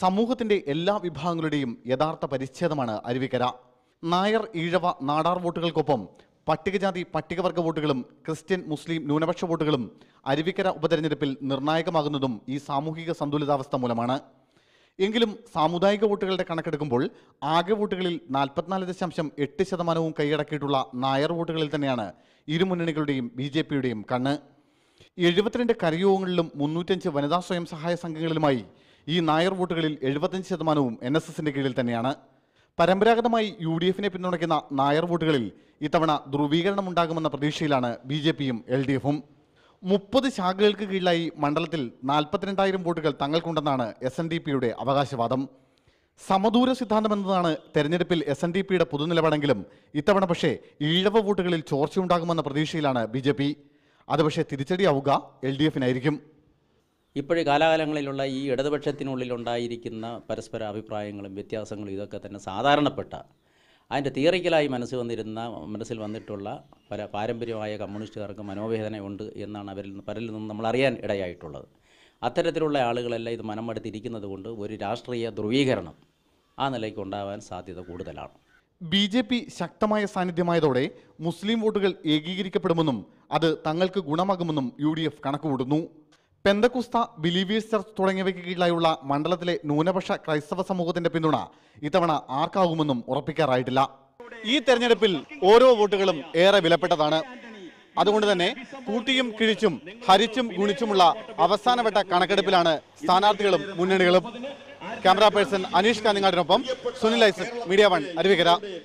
സമൂഹത്തിന്റെ എല്ലാ വിഭാഗങ്ങളുടെയും യഥാർത്ഥ പരിച്ഛേദമാണ് അരുവിക്കര. നായർ ഈഴവ നാടാർ വോട്ടുകൾക്കൊപ്പം പട്ടികജാതി പട്ടികവർഗ വോട്ടുകളും ക്രിസ്ത്യൻ മുസ്ലിം ന്യൂനപക്ഷ വോട്ടുകളും അരുവിക്കര ഉപതെരഞ്ഞെടുപ്പിൽ നിർണായകമാകുന്നതും ഈ സാമൂഹിക സന്തുലിതാവസ്ഥ മൂലമാണ്. എങ്കിലും സാമുദായിക വോട്ടുകളുടെ കണക്കെടുക്കുമ്പോൾ ആകെ വോട്ടുകളിൽ നാൽപ്പത്തിനാല് ദശാംശം എട്ട് ശതമാനവും കൈയടക്കിയിട്ടുള്ള നായർ വോട്ടുകളിൽ തന്നെയാണ് ഇരു മുന്നണികളുടെയും ബി ജെ പിയുടെയും കണ്ണ്. എഴുപത്തിരണ്ട് കരയോഗങ്ങളിലും മുന്നൂറ്റഞ്ച് വനിതാ സ്വയം സഹായ സംഘങ്ങളിലുമായി ഈ നായർ വോട്ടുകളിൽ എഴുപത്തഞ്ച് ശതമാനവും എൻ എസ് എസിന്റെ കീഴിൽ തന്നെയാണ്. പരമ്പരാഗതമായി യു ഡി എഫിനെ പിന്തുണയ്ക്കുന്ന നായർ വോട്ടുകളിൽ ഇത്തവണ ധ്രുവീകരണം ഉണ്ടാകുമെന്ന പ്രതീക്ഷയിലാണ് ബി ജെ പിയും എൽ ഡി എഫും. മുപ്പത് ശാഖകൾക്ക് കീഴിലായി മണ്ഡലത്തിൽ നാൽപ്പത്തിരണ്ടായിരം വോട്ടുകൾ തങ്ങൾക്കുണ്ടെന്നാണ് എസ് എൻ ഡി പിയുടെ അവകാശവാദം. സമദൂര സിദ്ധാന്തം എന്നതാണ് തെരഞ്ഞെടുപ്പിൽ എസ് എൻ ഡി പിയുടെ പൊതുനിലപാടെങ്കിലും ഇത്തവണ പക്ഷേ ഈഴവ വോട്ടുകളിൽ ചോർച്ചയുണ്ടാകുമെന്ന പ്രതീക്ഷയിലാണ് ബി ജെ പി. അത് പക്ഷേ തിരിച്ചടിയാവുക എൽ ഡി എഫിനായിരിക്കും. ഇപ്പോഴേ കാലാകാലങ്ങളിലുള്ള ഈ ഇടതുപക്ഷത്തിനുള്ളിലുണ്ടായിരിക്കുന്ന പരസ്പര അഭിപ്രായങ്ങളും വ്യത്യാസങ്ങളും ഇതൊക്കെ തന്നെ സാധാരണപ്പെട്ട അതിന്റെ തിയറിക്കലായി മനസ്സിൽ വന്നിരുന്ന മനസ്സിൽ വന്നിട്ടുള്ള പല പാരമ്പര്യമായ കമ്മ്യൂണിസ്റ്റുകാർക്ക് മനോവേദനയുണ്ട് എന്നാണ് അവരിൽ നിന്ന് പലരിൽ നിന്നും നമ്മൾ അറിയാൻ ഇടയായിട്ടുള്ളത്. അത്തരത്തിലുള്ള ആളുകളെല്ലാം ഇത് മനമെടുത്തിരിക്കുന്നത് കൊണ്ട് ഒരു രാഷ്ട്രീയ ധ്രുവീകരണം ആ നിലയ്ക്ക് ഉണ്ടാവാൻ സാധ്യത കൂടുതലാണ്. ബി ജെ പി ശക്തമായ സാന്നിധ്യമായതോടെ മുസ്ലിം വോട്ടുകൾ ഏകീകരിക്കപ്പെടുമെന്നും അത് തങ്ങൾക്ക് ഗുണമാകുമെന്നും യു ഡി എഫ് കണക്കുകൂടുന്നു പെന്തക്കുസ്ത ബിലീവേഴ്സ് ചർച്ച് തുടങ്ങിയവയ്ക്ക് കീഴിലായുള്ള മണ്ഡലത്തിലെ ന്യൂനപക്ഷ ക്രൈസ്തവ സമൂഹത്തിന്റെ പിന്തുണ ഇത്തവണ ആർക്കാകുമെന്നും ഉറപ്പിക്കാറായിട്ടില്ല. ഈ തെരഞ്ഞെടുപ്പിൽ ഓരോ വോട്ടുകളും ഏറെ വിലപ്പെട്ടതാണ്. അതുകൊണ്ട് തന്നെ കൂട്ടിയും കിഴിച്ചും ഹരിച്ചും ഗുണിച്ചുമുള്ള അവസാനവട്ട കണക്കെടുപ്പിലാണ് സ്ഥാനാർത്ഥികളും മുന്നണികളും. Camera person Aneesh കാഞ്ഞങ്ങാടിനൊപ്പം Sunil Isaac media one Aruvikkara.